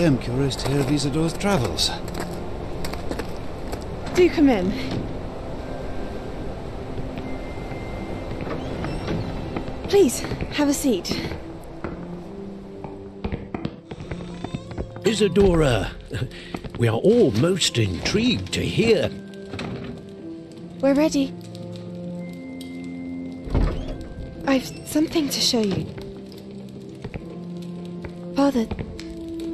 am curious to hear of Isidora's travels. Do come in. Please, have a seat. Isidora, we are all most intrigued to hear. We're ready. I've something to show you. Father,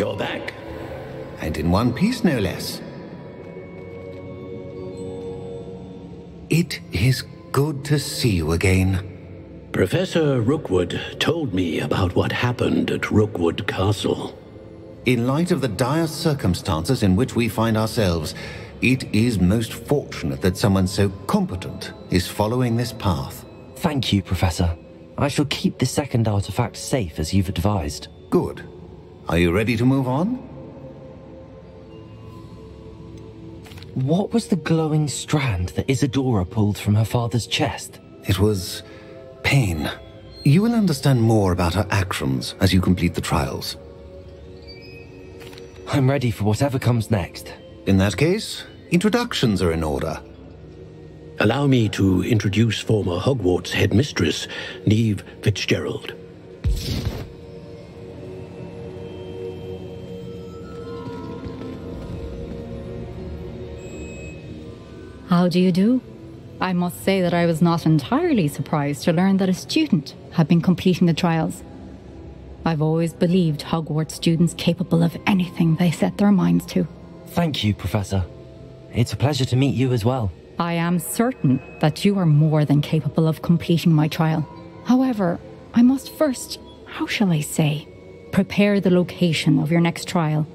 You're back. And in one piece, no less. It is good to see you again. Professor Rookwood told me about what happened at Rookwood Castle. In light of the dire circumstances in which we find ourselves, it is most fortunate that someone so competent is following this path. Thank you, Professor. I shall keep the second artifact safe as you've advised. Good. Are you ready to move on? What was the glowing strand that Isidora pulled from her father's chest? It was pain. You will understand more about her actions as you complete the trials. I'm ready for whatever comes next. In that case, introductions are in order. Allow me to introduce former Hogwarts headmistress, Niamh Fitzgerald. How do you do? I must say that I was not entirely surprised to learn that a student had been completing the trials. I've always believed Hogwarts students capable of anything they set their minds to. Thank you, Professor. It's a pleasure to meet you as well. I am certain that you are more than capable of completing my trial. However, I must first, how shall I say, prepare the location of your next trial.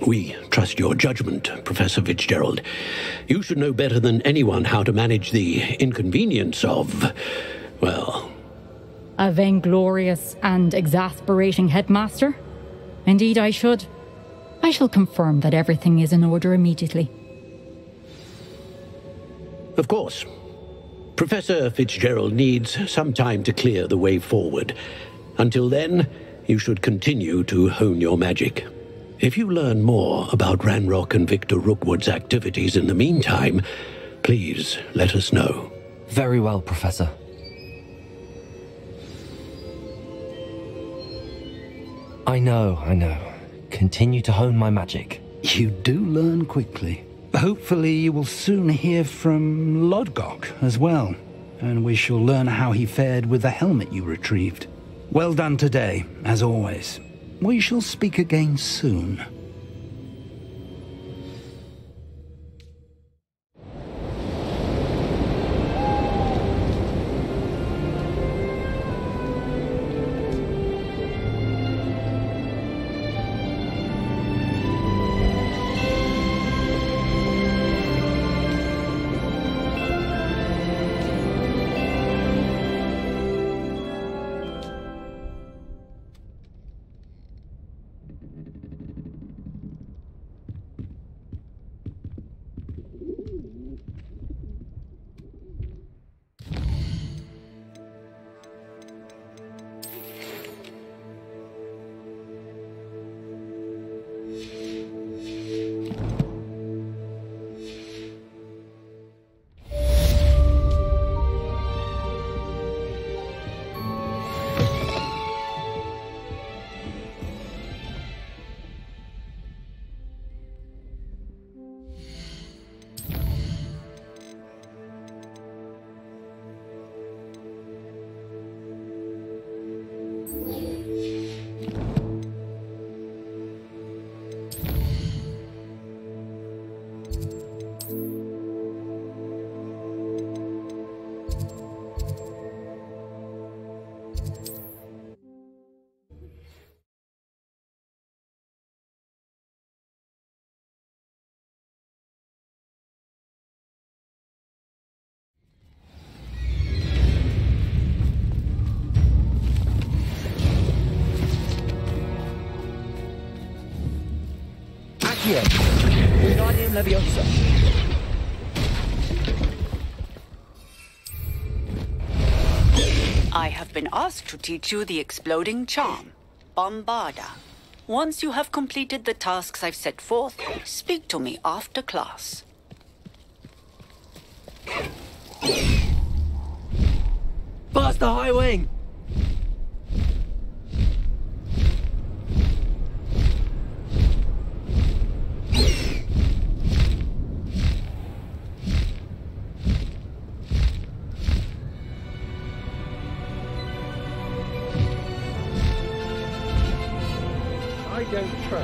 We trust your judgment, Professor Fitzgerald. You should know better than anyone how to manage the inconvenience of, well, A vainglorious and exasperating headmaster? Indeed, I should. I shall confirm that everything is in order immediately. Of course. Professor Fitzgerald needs some time to clear the way forward. Until then, you should continue to hone your magic. If you learn more about Ranrock and Victor Rookwood's activities in the meantime, please let us know. Very well, Professor. I know, I know. Continue to hone my magic. You do learn quickly. hopefully you will soon hear from Lodgok as well, and we shall learn how he fared with the helmet you retrieved. Well done today, as always. We shall speak again soon. Leviosa! I have been asked to teach you the exploding charm, Bombarda. Once you have completed the tasks I've set forth, speak to me after class. The Highwing!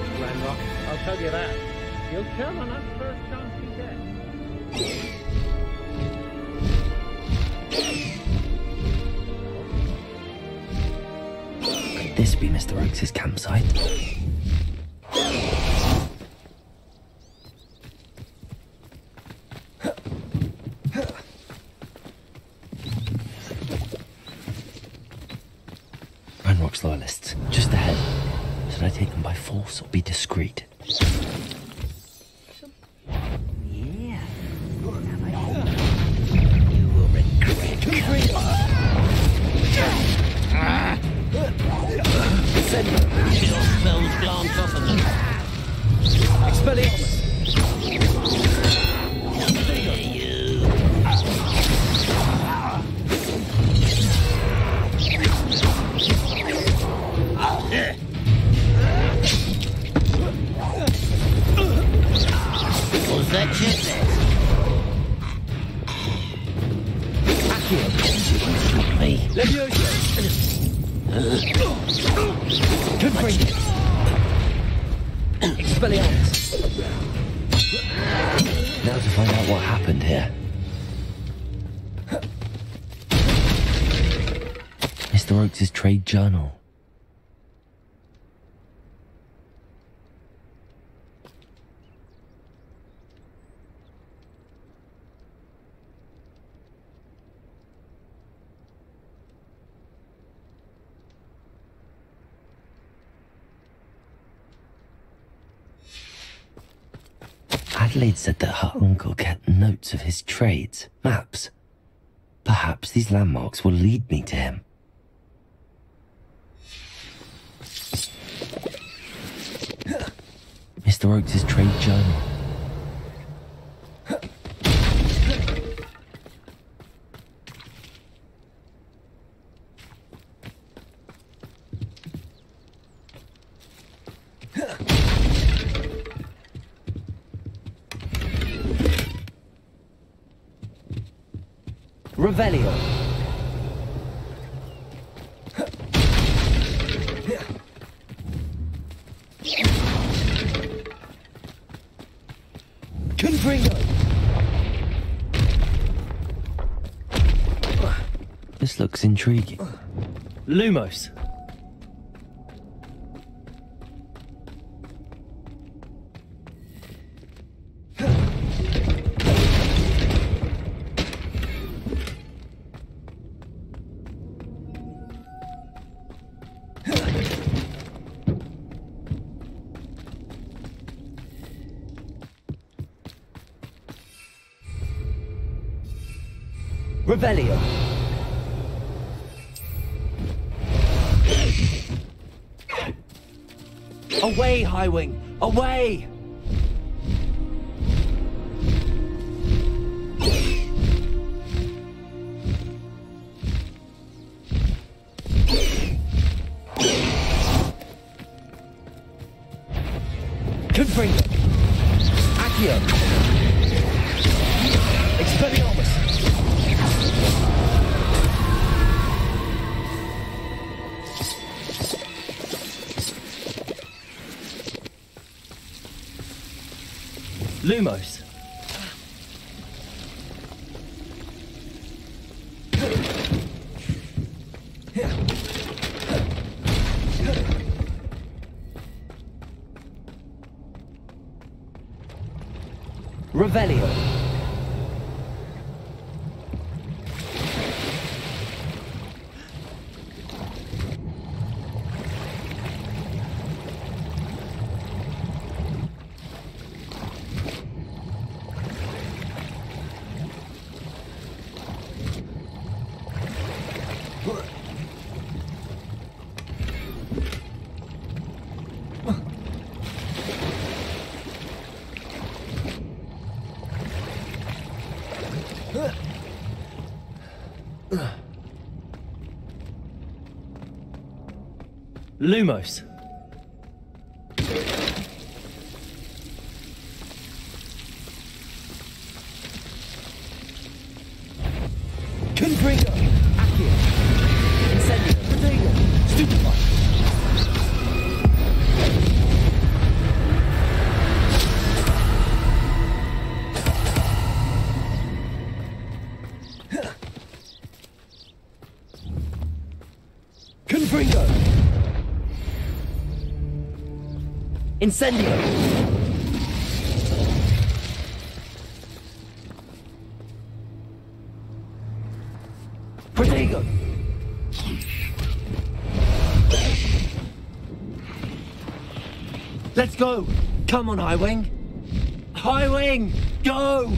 Trust Ranrock, I'll tell you that. He'll turn on us first chance he gets. Could this be Mr. Oakes' campsite? Journal. Adelaide said that her uncle kept notes of his trades, maps. Perhaps these landmarks will lead me to him. Mr. Oakes' trade journal. Revelio. Confringo. This looks intriguing. Lumos. Revelio. Away, Highwing! Away! Lumos. Lumos. Incendio. Protego. Let's go. Come on, Highwing! High Wing! go.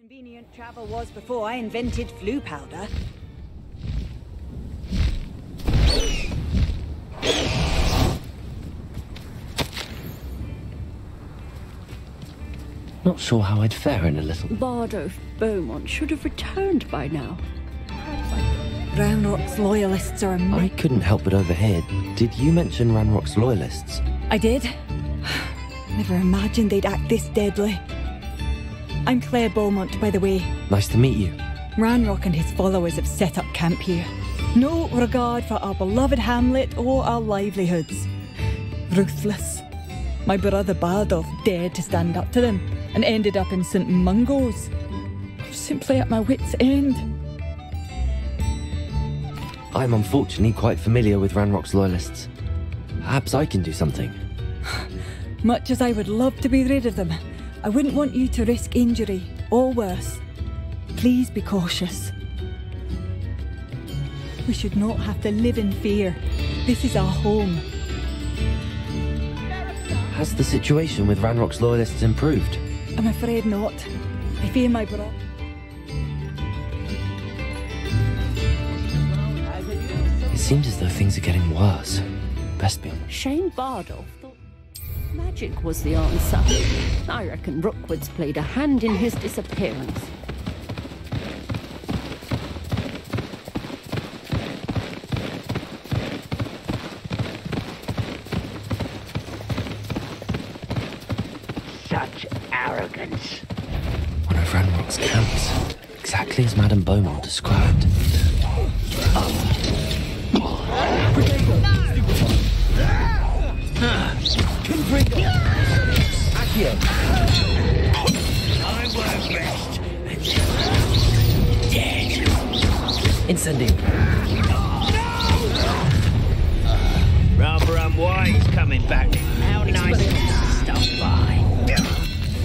Convenient travel was before I invented Floo powder. Not sure how I'd fare in a little. Bardo Beaumont should have returned by now. Ranrock's loyalists are a I couldn't help but overhear. Did you mention Ranrock's loyalists? I did. Never imagined they'd act this deadly. I'm Claire Beaumont, by the way. Nice to meet you. Ranrock and his followers have set up camp here. No regard for our beloved hamlet or our livelihoods. Ruthless. My brother Bardolph dared to stand up to them and ended up in St. Mungo's. I'm simply at my wits' end. I'm unfortunately quite familiar with Ranrock's loyalists. Perhaps I can do something. Much as I would love to be rid of them, I wouldn't want you to risk injury or worse. Please be cautious. We should not have to live in fear. This is our home. Has the situation with Ranrock's loyalists improved? I'm afraid not. I fear my brother. It seems as though things are getting worse. Best be. on. Shane Bardolph thought magic was the answer. I reckon Rookwood's played a hand in his disappearance. Such arrogance. One of Ranrock's camps. Exactly as Madame Beaumont described. I Dead. Incendio. Rather unwise coming back. How nice of you to stop by.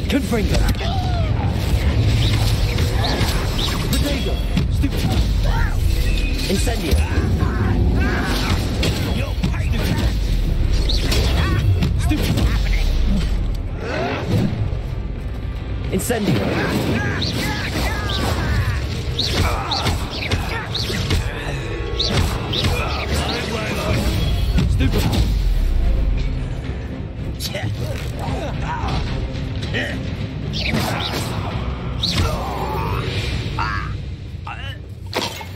Confringo. Incendio. Incendio.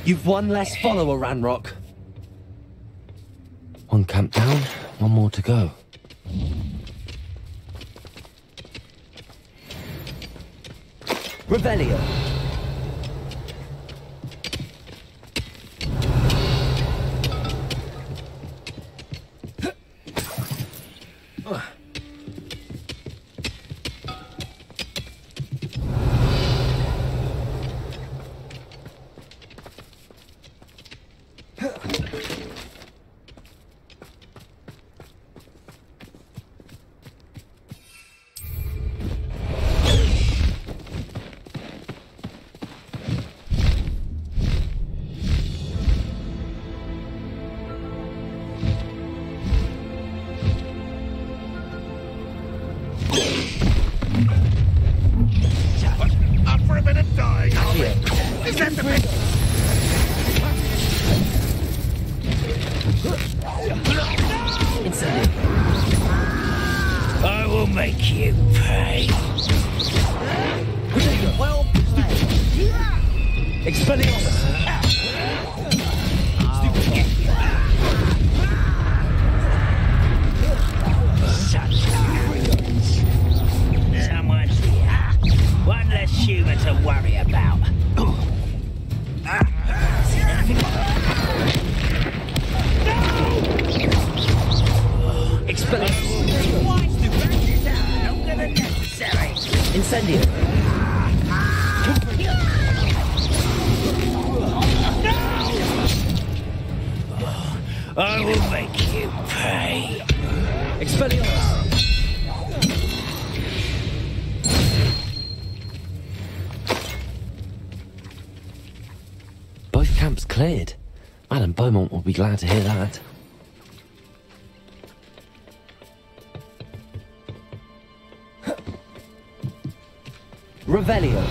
You've one less follower, Ranrock. One camp down, one more to go. Revelio. Will be glad to hear that. Revelio.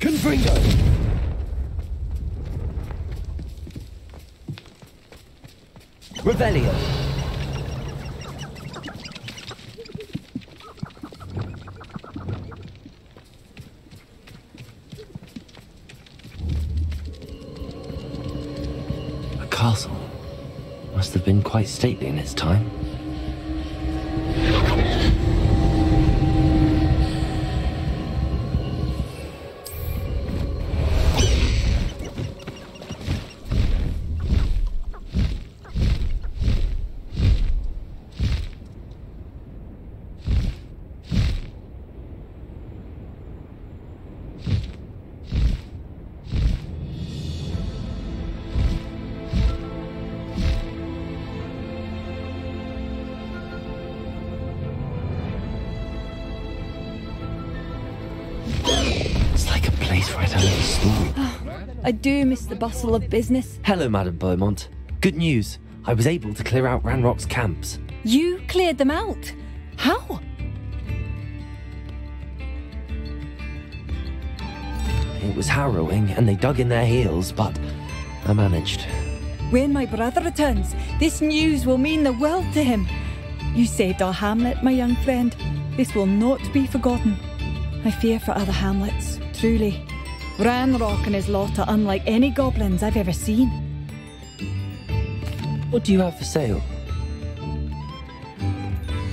Confringo. Revelio. Stately in its time. Like a place right out of story. I do miss the bustle of business. Hello, Madame Beaumont. Good news. I was able to clear out Ranrock's camps. You cleared them out. How? It was harrowing, and they dug in their heels, but I managed. When my brother returns, this news will mean the world to him. You saved our hamlet, my young friend. This will not be forgotten. I fear for other hamlets, truly. Ranrock and his lot are unlike any goblins I've ever seen. What do you have for sale?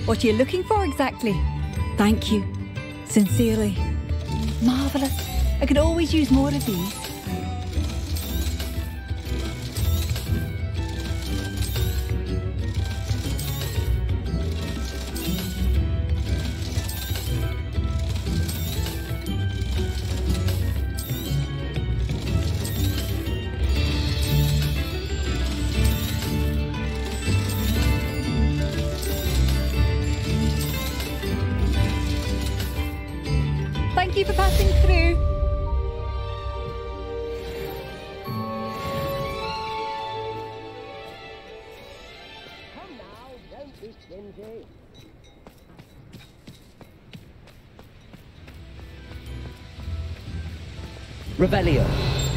What are you looking for exactly? Thank you. Sincerely. Marvellous. I could always use more of these. Revelio.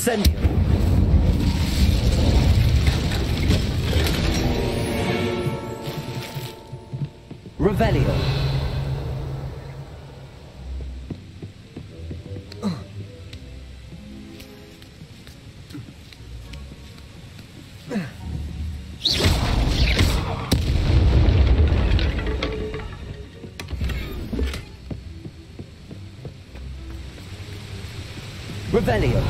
Incendio. Revelio. Revelio.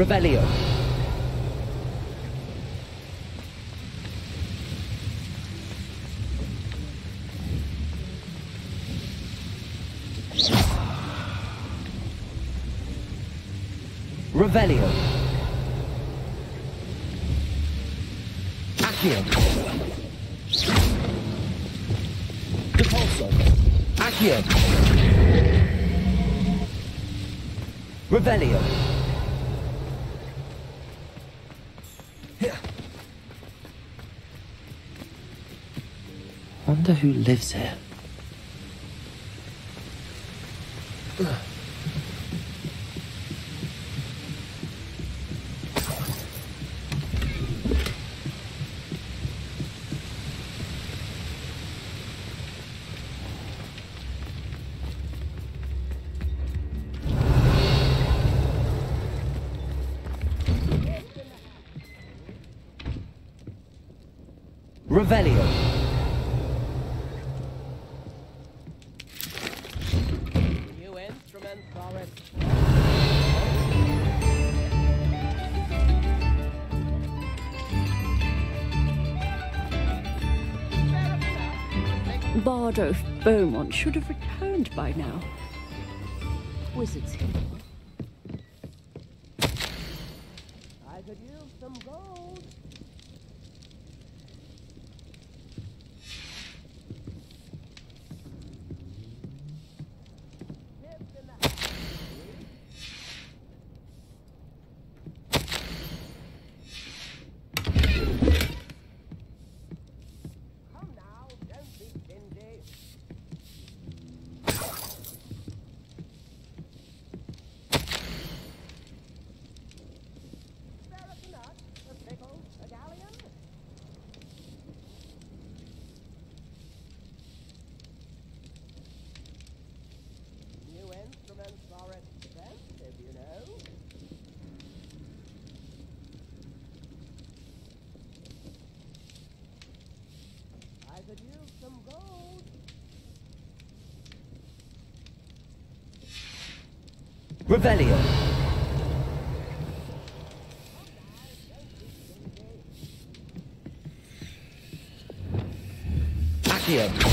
Revelio. Revelio. Accio. Depulso. Accio. Revelio. who lives here. Revelio. Ricardo Beaumont should have returned by now. Wizards here. Revelio. Accio.